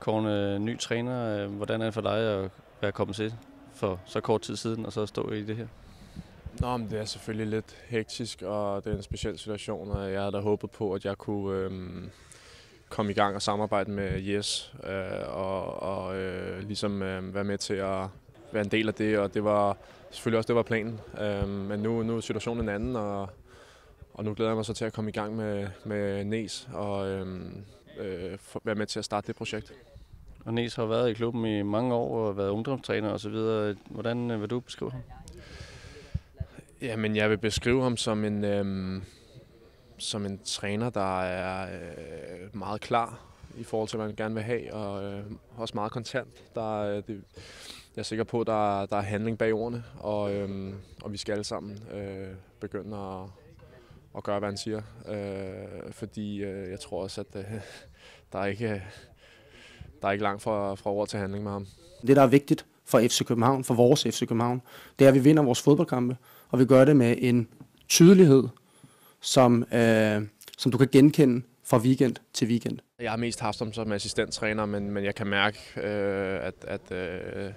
Korn, ny træner. Øh, hvordan er det for dig at være kommet til for så kort tid siden, og så stå i det her? Nå, men det er selvfølgelig lidt hektisk, og det er en speciel situation, og jeg havde da håbet på, at jeg kunne øhm, komme i gang og samarbejde med Yes, øh, og, og øh, ligesom øh, være med til at være en del af det, og det var selvfølgelig også det var planen. Øh, men nu, nu er situationen en anden, og, og nu glæder jeg mig så til at komme i gang med, med Nes og øh, øh, være med til at starte det projekt. Og Nes har været i klubben i mange år og været ungdomstræner osv. Hvordan øh, vil du beskrive ham? Jamen, jeg vil beskrive ham som en, øhm, som en træner, der er øh, meget klar i forhold til, hvad man gerne vil have, og øh, også meget kontant. Der, øh, det, jeg er sikker på, at der, der er handling bag ordene, og, øh, og vi skal alle sammen øh, begynde at, at gøre, hvad han siger. Øh, fordi øh, jeg tror også, at øh, der, er ikke, der er ikke langt fra, fra ord til handling med ham. Det, der er vigtigt for FC København, for vores FC København, det er, at vi vinder vores fodboldkampe, og vi gør det med en tydelighed, som, øh, som du kan genkende fra weekend til weekend. Jeg har mest haft ham som assistenttræner, men, men jeg kan mærke, øh, at, at, øh,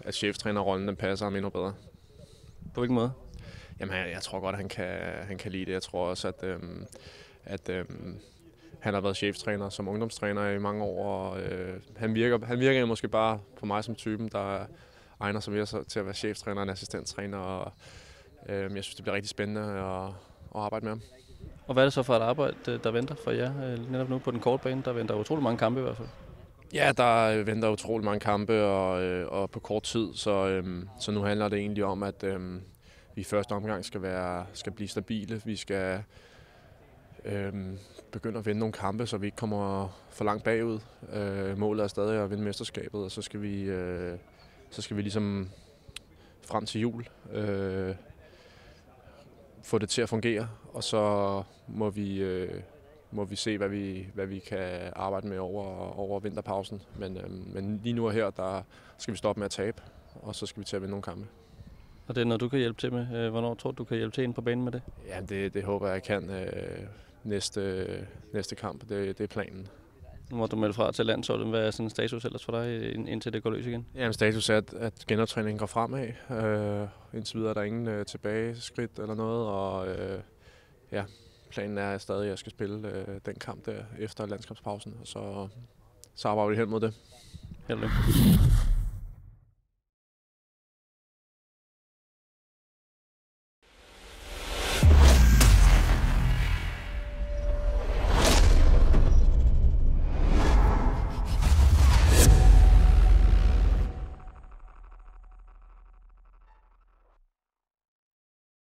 at cheftrænerrollen den passer ham endnu bedre. På hvilken måde? Jamen, jeg, jeg tror godt, han kan, han kan lide det. Jeg tror også, at, øh, at øh, han har været cheftræner som ungdomstræner i mange år, og øh, han, virker, han virker måske bare på mig som typen, der egner sig mere til at være cheftræner end assistenttræner, og øh, jeg synes, det bliver rigtig spændende at, at arbejde med ham. Og hvad er det så for et arbejde, der venter for jer øh, netop nu på den korte bane? Der venter utrolig mange kampe i hvert fald. Ja, der venter utrolig mange kampe og, øh, og på kort tid, så, øhm, så nu handler det egentlig om, at øhm, vi i første omgang skal, være, skal blive stabile. Vi skal øh, begynde at vinde nogle kampe, så vi ikke kommer for langt bagud. Øh, målet er stadig at vinde mesterskabet, og så skal vi, øh, så skal vi ligesom frem til jul øh, få det til at fungere, og så må vi, øh, må vi se, hvad vi, hvad vi kan arbejde med over, over vinterpausen. Men, øh, men lige nu og her, der skal vi stoppe med at tabe, og så skal vi til at vinde nogle kampe. Og det er noget, du kan hjælpe til med. Øh, hvornår tror du, du kan hjælpe til ind på banen med det? Ja, det, det håber jeg, kan øh, næste, næste kamp. Det, det er planen. Nu må du melde fra til landsholdet. Hvad er sådan status ellers for dig, indtil det går løs igen? Jamen, status er, at, at genoptræningen går fremad. Øh, indtil videre er der ingen øh, tilbageskridt eller noget, og øh, ja, planen er stadig, at jeg skal spille øh, den kamp der efter landskabspausen, og så, så arbejder vi hen mod det. Held